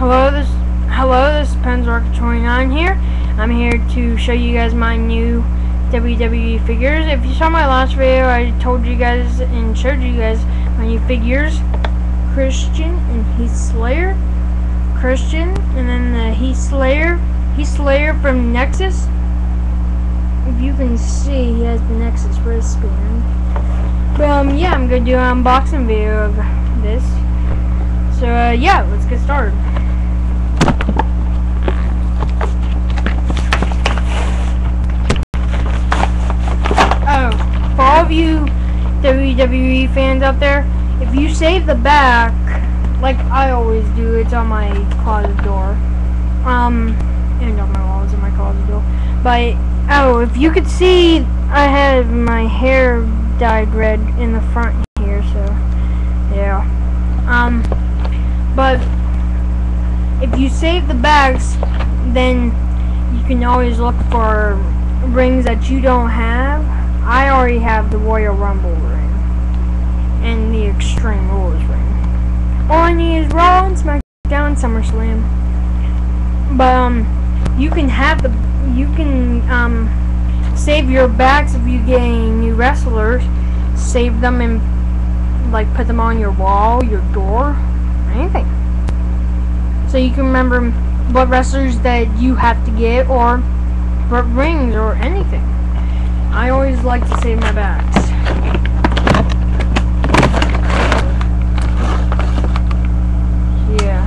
Hello, this hello, this is Penzrock29 here. I'm here to show you guys my new WWE figures. If you saw my last video, I told you guys and showed you guys my new figures. Christian and Heath Slater. Christian and then the Heath Slater. Heath Slater from Nexus. If you can see, he has the Nexus wristband. But um, yeah, I'm gonna do an unboxing video of this. So uh, yeah, let's get started. For all of you WWE fans out there, if you save the back, like I always do, it's on my closet door. Um, and on my walls in my closet door. But oh, if you could see, I have my hair dyed red in the front here, so yeah. Um, but if you save the bags, then you can always look for rings that you don't have. I already have the Royal Rumble ring and the Extreme Rules ring. All I need is Raw and SmackDown SummerSlam. But um, you can have the you can um save your bags if you get any new wrestlers. Save them and like put them on your wall, your door, anything. So you can remember what wrestlers that you have to get or what rings or anything. I always like to save my bags. Yeah.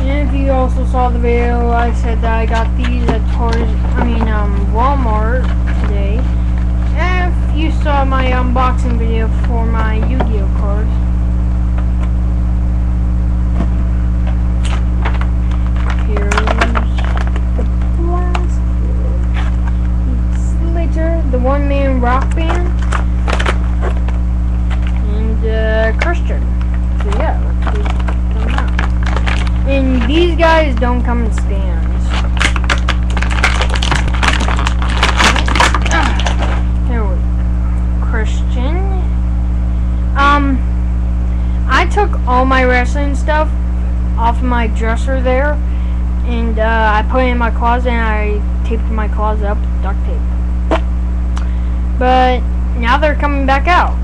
If you also saw the video, I said that I got these at Target, I mean, um, Walmart today. And if you saw my unboxing video for my Yu-Gi-Oh cards. The one-man rock band. And, uh, Christian. So yeah, see out. And these guys don't come in stands. Here we go. Christian. Um, I took all my wrestling stuff off my dresser there, and uh, I put it in my closet, and I taped my closet up with duct tape. But now they're coming back out.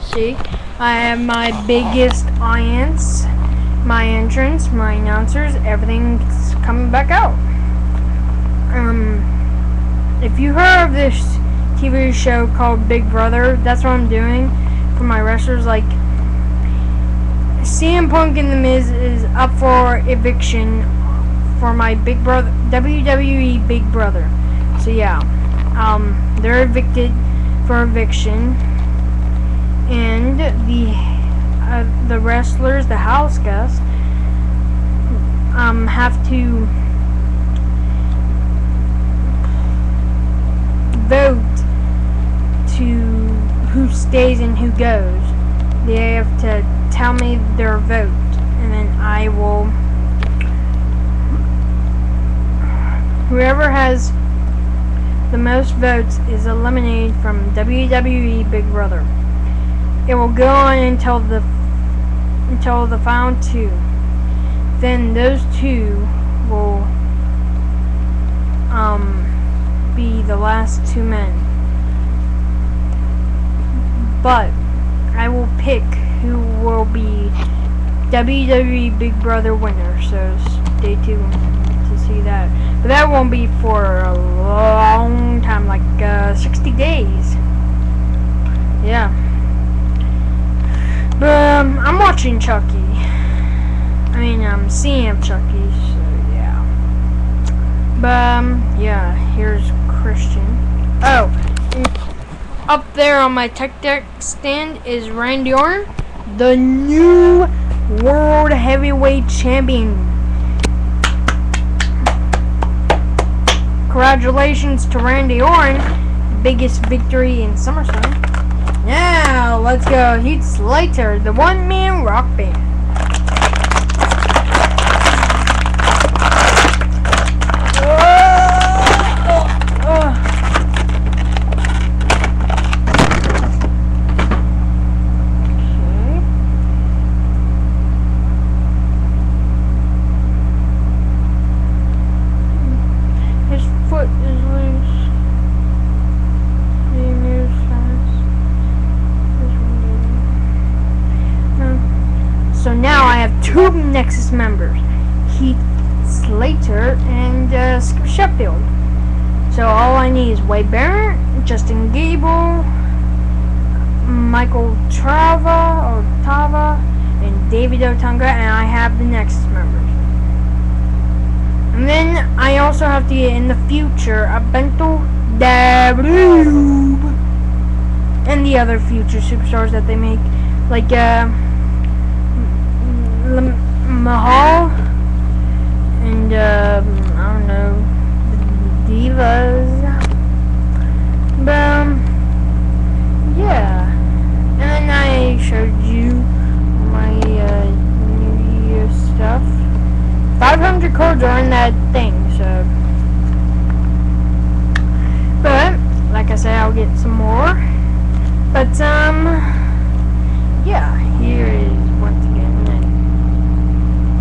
See, I have my biggest audience, my entrance, my announcers, everything's coming back out. Um, if you heard of this TV show called Big Brother, that's what I'm doing for my wrestlers. Like, CM Punk and The Miz is up for eviction for my Big Brother WWE Big Brother. So yeah, um, they're evicted for eviction, and the uh, the wrestlers, the house guests, um, have to vote to who stays and who goes. They have to tell me their vote, and then I will. Whoever has the most votes is eliminated from WWE Big Brother. It will go on until the until the final two. Then those two will um be the last two men. But I will pick who will be WWE Big Brother winner, so stay tuned to see that. But that won't be for a long time, like uh, 60 days. Yeah. But um, I'm watching Chucky. I mean, I'm seeing Chucky, so yeah. But um, yeah, here's Christian. Oh, up there on my tech deck stand is Randy Orton, the new World Heavyweight Champion. Congratulations to Randy Orton, biggest victory in SummerSlam. Now, let's go Heath Slater, the one-man rock band. Nexus members, Heath Slater and uh, Skip Sheffield. So all I need is Wade Barrett, Justin Gabriel, Michael Trava or Tava, and David Otunga, and I have the Nexus members. And then I also have to get in the future a Bento Dabrube and the other future superstars that they make, like uh, Mahal and uh, I don't know divas. But um, yeah, and then I showed you my uh, Yu-Gi-Oh stuff. 500 cards are in that thing, so. But like I said, I'll get some more. But um, yeah, here is once again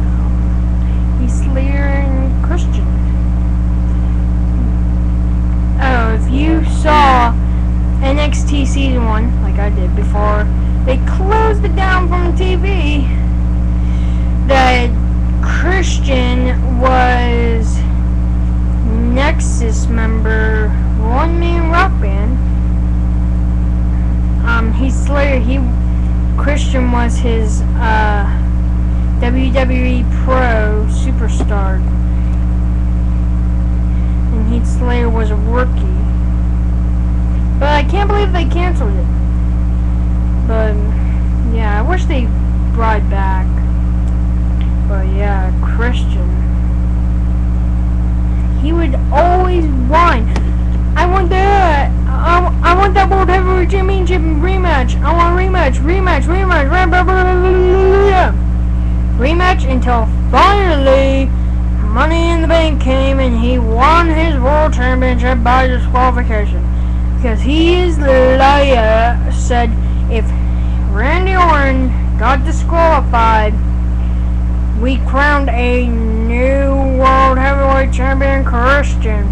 um, Heath Slater and Christian. Oh, if you saw NXT season one, like I did before, they closed it down from TV. That Christian was Nexus member, one man rock band. Um, Heath Slater, he Christian was his uh, WWE Pro superstar, and Heath Slater was a rookie. But I can't believe they canceled it. But yeah, I wish they brought back. But yeah, Christian. He would always whine. I want that. I, I want that World Heavyweight Championship rematch. I want rematch, rematch, rematch, rematch, rematch until finally Money in the Bank came and he won his World Championship by disqualification. Because his lawyer said if Randy Orton got disqualified, we crowned a new World Heavyweight Champion, Christian.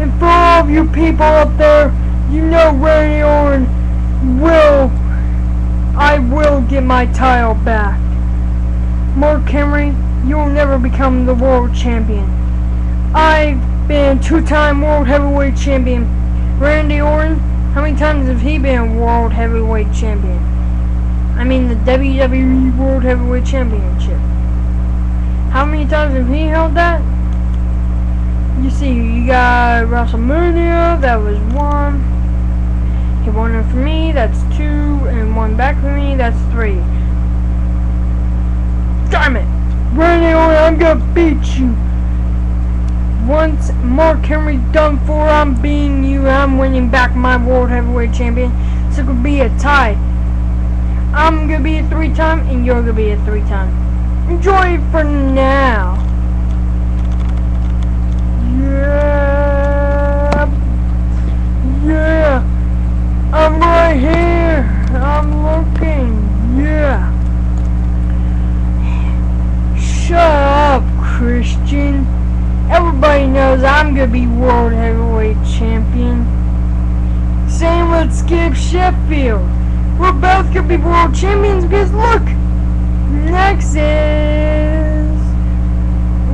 And for all of you people up there, you know Randy Orton will, I will get my title back. Mark Henry, you'll never become the world champion. I've been two-time World Heavyweight Champion. Randy Orton, how many times has he been World Heavyweight Champion? I mean the WWE World Heavyweight Championship. How many times have he held that? You see, you got WrestleMania, that was one. He won it for me, that's two, and one back for me, that's three. Damn it! Randy I'm gonna beat you! Once Mark Henry's done for, I'm beating you, I'm winning back my World Heavyweight Champion. So it could be a tie. I'm gonna be a three-time, and you're gonna be a three-time. Enjoy it for now. Yeah. Yeah. I'm right here. I'm looking. Yeah. Shut up, Christian. Everybody knows I'm gonna be World Heavyweight Champion. Same with Skip Sheffield. We're both gonna be World Champions because look! Nexus!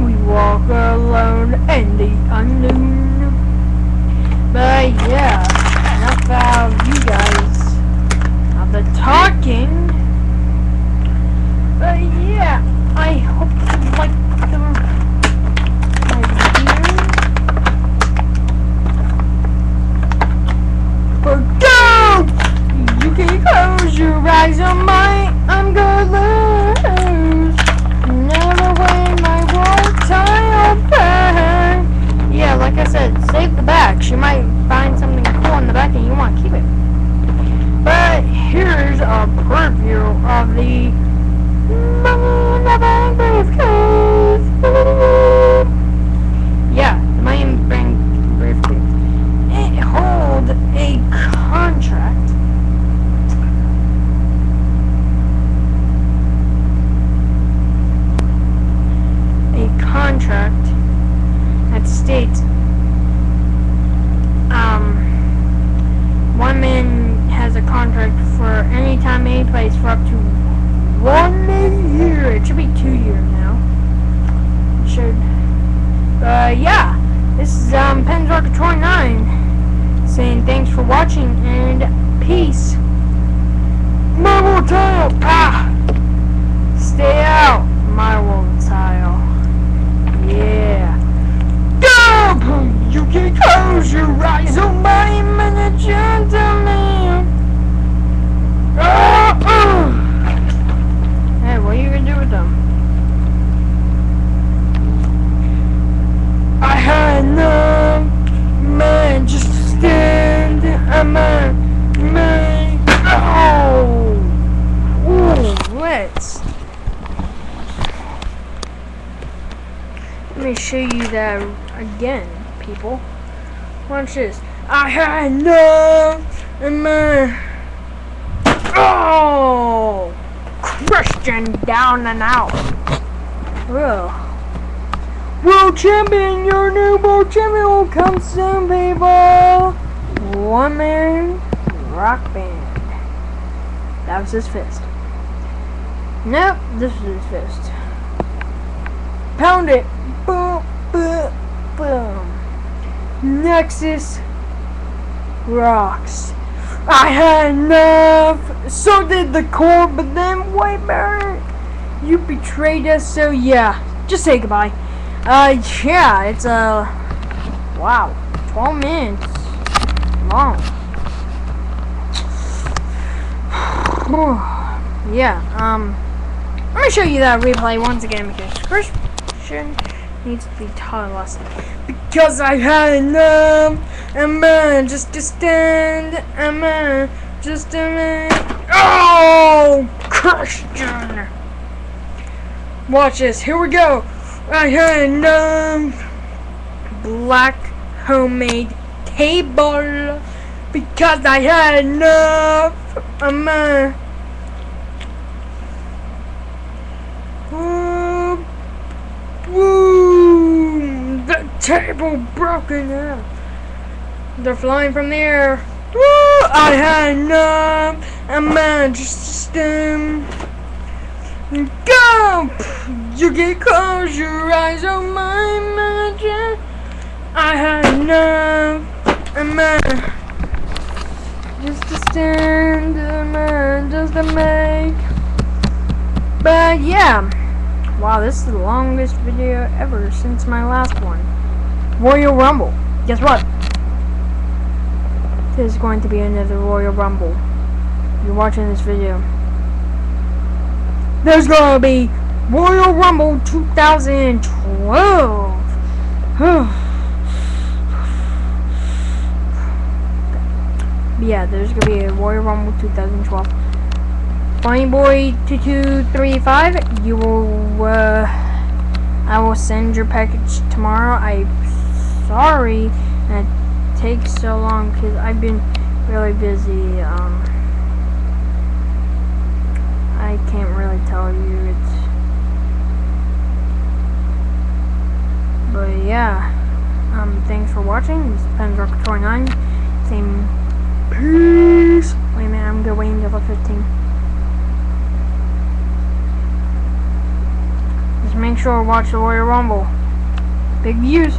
We walk alone in the unknown. But yeah, enough about you guys. Of the talking. Let's. Me show you that again, people. Watch this. I had no man. Oh, Christian down and out. Whoa. World champion, your new world champion will come soon, people. One man rock band. That was his fist. Nope, this is his fist. Pound it. Boom, boom, boom. Nexus rocks. I had enough. So did the Corre, but then Wade Barrett. You betrayed us, so yeah. Just say goodbye. Uh, yeah, it's uh, wow, 12 minutes long. yeah, um, let me show you that replay once again because Christian needs to be taught a lesson. Because I had enough, and man, just to stand, and man, just a man. Oh, Christian! Watch this, here we go. I had enough black homemade table because I had enough of my oh, boom the table broken up they're flying from the air Woo! I had enough I of my system Go! You get close your eyes on my imagine. I had enough. A man. Just to stand, a man, just to make. But yeah. Wow, this is the longest video ever since my last one. Royal Rumble. Guess what? There's going to be another Royal Rumble. You're watching this video there's gonna be Royal Rumble 2012. yeah, there's gonna be a Royal Rumble 2012. Funny Boy 2235, you will, uh, I will send your package tomorrow. I'm sorry that it takes so long because I've been really busy. Um, I can't really tell you. It's but yeah. Um, thanks for watching. This is PensRocker29 Same. peace. Wait a minute, I'm gonna wait until 15. Make sure to watch the Royal Rumble. Big views.